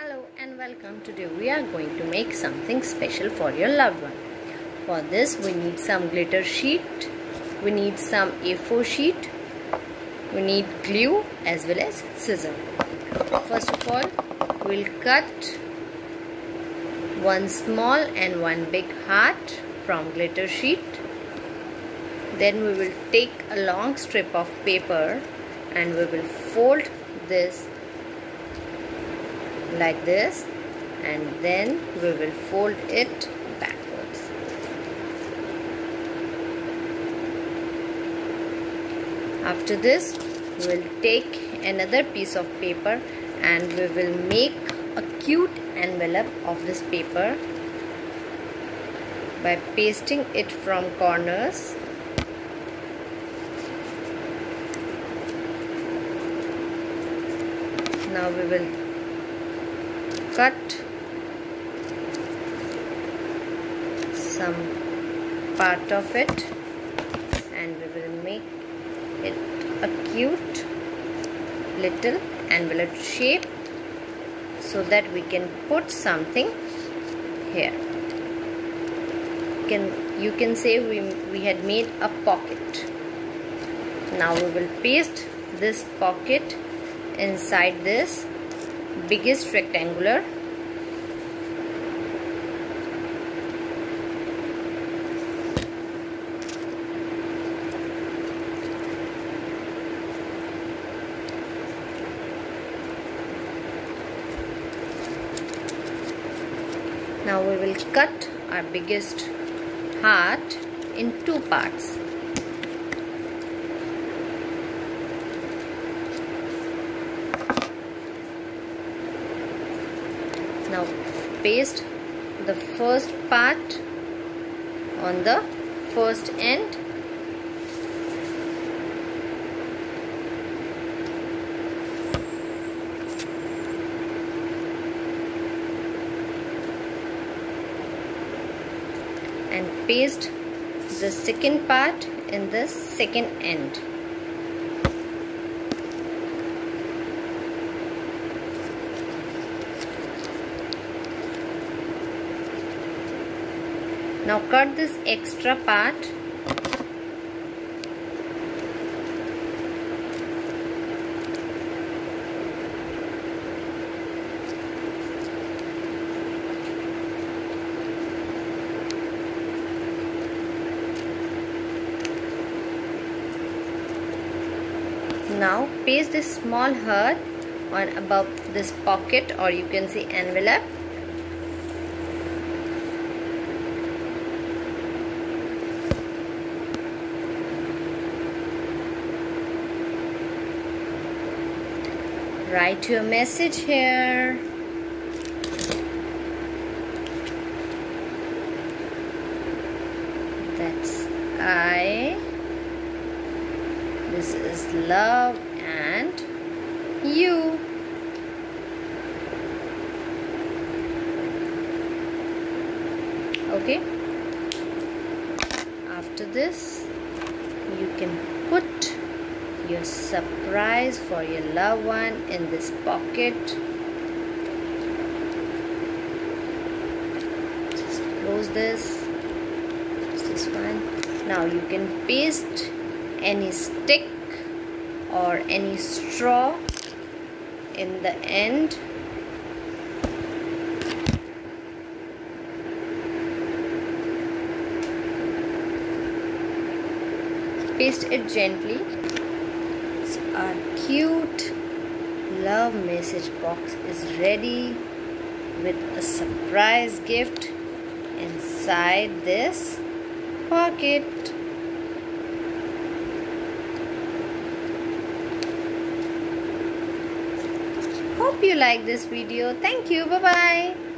Hello and welcome. Today we are going to make something special for your loved one. For this we need some glitter sheet, we need some A4 sheet, we need glue as well as scissor. First of all we'll cut one small and one big heart from glitter sheet. Then we will take a long strip of paper and we will fold this like this and then we will fold it backwards. After this we will take another piece of paper and we will make a cute envelope of this paper by pasting it from corners. Now we will cut some part of it and we will make it a cute little envelope shape so that we can put something here. Can you can say we, we had made a pocket. Now we will paste this pocket inside this biggest rectangular. Now we will cut our biggest heart in two parts now paste the first part on the first end and paste the second part in the second end now cut this extra part. Now paste this small heart on above this pocket or you can say envelope write your message here. That's I. This is love and you. Okay. After this you can put your surprise for your loved one in this pocket. Just close this. This one now you can paste any stick or any straw in the end. Paste it gently our cute love message box is ready with a surprise gift inside this pocket. Hope you like this video. Thank you. Bye bye